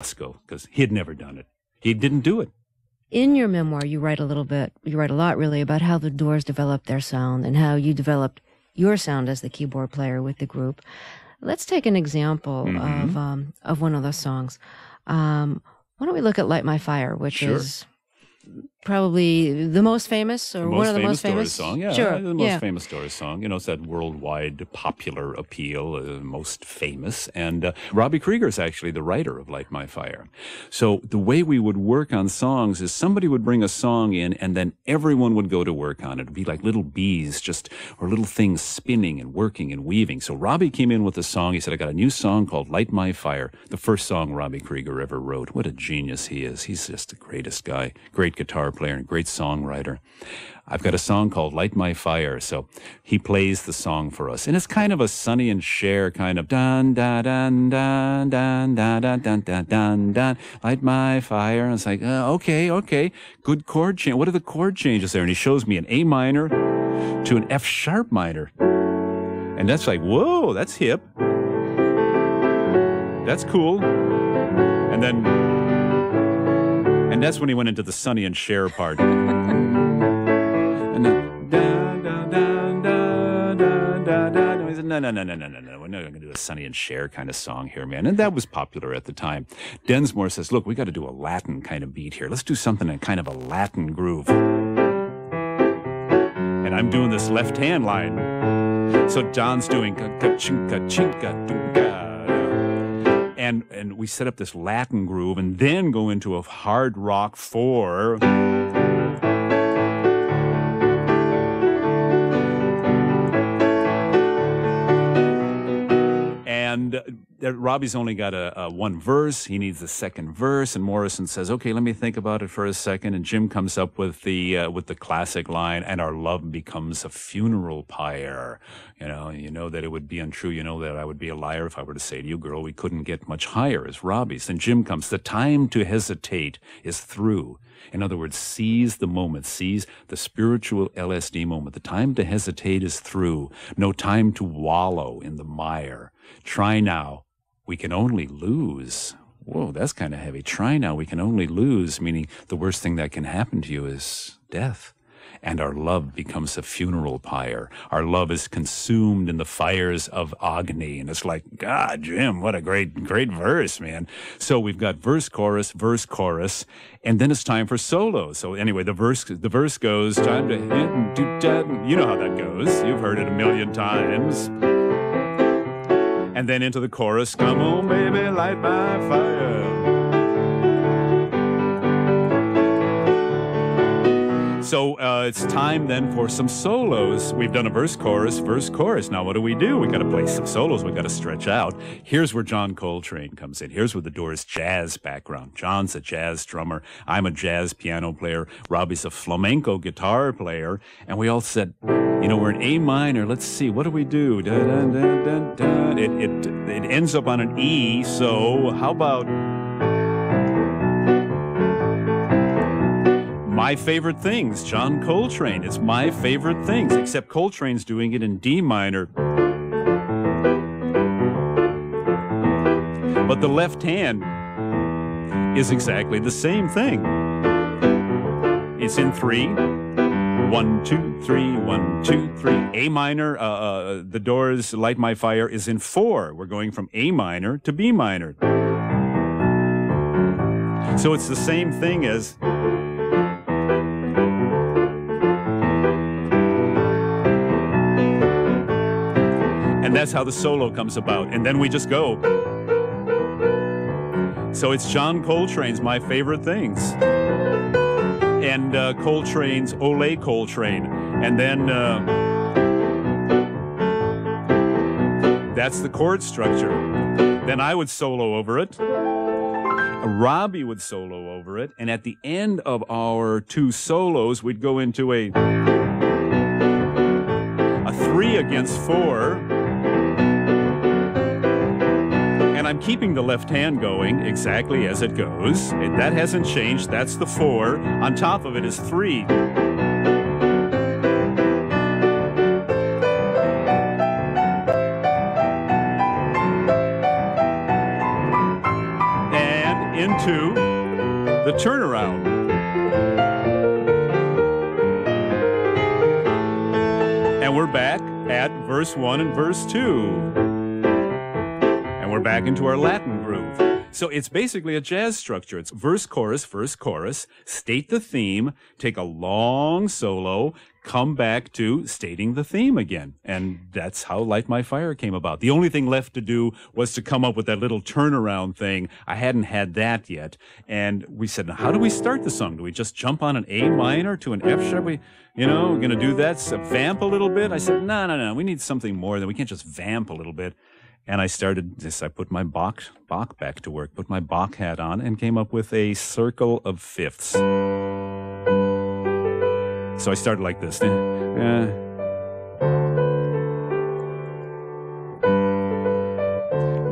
Roscoe because he had never done it. He didn't do it. In your memoir, you write a little bit, you write a lot really about how the Doors developed their sound and how you developed your sound as the keyboard player with the group. Let's take an example Mhm. of um, of one of those songs. Um, why don't we look at "Light My Fire," which Sure. is probably the most famous or The one of the famous most famous song, yeah, Sure, the most yeah. famous Doors song. You know, it's that worldwide popular appeal, uh, most famous. And uh, Robby Krieger is actually the writer of "Light My Fire." So the way we would work on songs is somebody would bring a song in, and then everyone would go to work on it. It'd be like little bees, just or little things spinning and working and weaving. So Robby came in with a song. He said, "I got a new song called "Light My Fire," the first song Robby Krieger ever wrote. What a genius he is! He's just the greatest guy, great guitar player, and great songwriter. I've got a song called Light My Fire. So he plays the song for us. And it's kind of a Sonny and Cher kind of dun dun dun dun dun dun dun dun dun dun dun Light My Fire. And it's like, uh, okay, okay. Good chord change. What are the chord changes there? And he shows me an A minor to an F sharp minor. And that's like, whoa, that's hip. That's cool. And then and that's when he went into the Sonny and Cher part. No, no, no, no, no, no, no. We're not going to do a Sonny and Cher kind of song here, man. And that was popular at the time. Densmore says, look, we got to do a Latin kind of beat here. Let's do something in kind of a Latin groove. And I'm doing this left hand line. So John's doing ka-ka-chinka, chinka, dunka. And, and we set up this Latin groove and then go into a hard rock four. Robby's only got a, a one verse. He needs a second verse. And Morrison says, "Okay, let me think about it for a second. And Jim comes up with the uh, with the classic line, "And our love becomes a funeral pyre." You know, you know that it would be untrue. You know that I would be a liar if I were to say to you, "Girl, we couldn't get much higher." As Robby's. and Jim comes. The time to hesitate is through. In other words, seize the moment, seize the spiritual LSD moment. The time to hesitate is through. No time to wallow in the mire. Try now. We can only lose. Whoa, that's kind of heavy. Try now. We can only lose, meaning the worst thing that can happen to you is death. And our love becomes a funeral pyre. Our love is consumed in the fires of agony. And it's like, God, Jim, what a great, great verse, man. So we've got verse, chorus, verse, chorus, and then it's time for solo. So anyway, the verse, the verse goes, time to, hit and do, you know how that goes. You've heard it a million times. And then into the chorus, come on, baby, light my fire. So uh, it's time then for some solos. We've done a verse, chorus, verse, chorus. Now what do we do? We got to play some solos. We got to stretch out. Here's where John Coltrane comes in. Here's where the Doors jazz background. John's a jazz drummer. I'm a jazz piano player. Robby's a flamenco guitar player. And we all said, you know, we're in A minor. Let's see, what do we do? It, it, it ends up on an E. So how about my favorite things, John Coltrane. It's my favorite things, except Coltrane's doing it in D minor. But the left hand is exactly the same thing. It's in three. One, two, three, one, two, three. A minor, uh, uh, the doors, Light My Fire is in four. We're going from A minor to B minor. So it's the same thing as And that's how the solo comes about. And then we just go. So it's John Coltrane's My Favorite Things. And uh, Coltrane's Ole Coltrane. And then uh, that's the chord structure. Then I would solo over it. Robby would solo over it. And at the end of our two solos, we'd go into a, a three against four. And I'm keeping the left hand going exactly as it goes. It- that hasn't changed. That's the four. On top of it is three. And into the turnaround. And we're back at verse 1 and verse 2. And we're back into our Latin groove. So it's basically a jazz structure. It's verse, chorus, verse, chorus, state the theme, take a long solo, come back to stating the theme again. And that's how Light My Fire came about. The only thing left to do was to come up with that little turnaround thing. I hadn't had that yet. And we said, how do we start the song? Do we just jump on an A minor to an F sharp? We, you know, we're going to do that, vamp a little bit. I said, no, no, no. We need something more than we can't just vamp a little bit. And I started this. I put my Bach, Bach back to work, put my Bach hat on, and came up with a circle of fifths. So I started like this. Uh,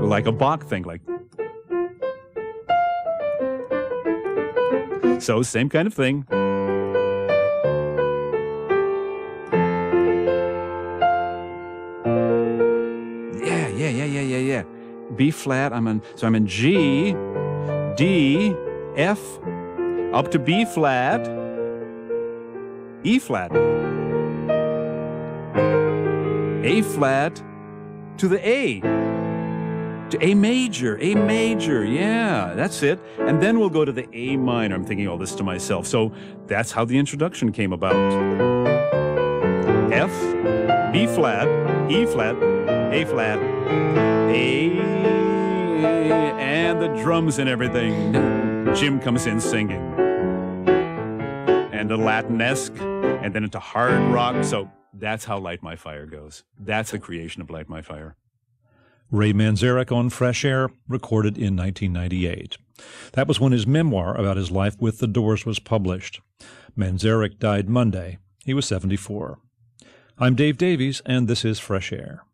like a Bach thing, like. So, same kind of thing. B flat, I'm in, so I'm in G, D, F, up to B flat, E flat, A flat to the A, to A major, A major, yeah, that's it. And then we'll go to the A minor. I'm thinking all this to myself. So that's how the introduction came about. F, B flat, E flat, A flat, A, and the drums and everything. Jim comes in singing. And a Latinesque and then into hard rock. So that's how Light My Fire goes. That's the creation of Light My Fire. Ray Manzarek on Fresh Air, recorded in 1998. That was when his memoir about his life with the Doors was published. Manzarek died Monday. He was 74. I'm Dave Davies, and this is Fresh Air.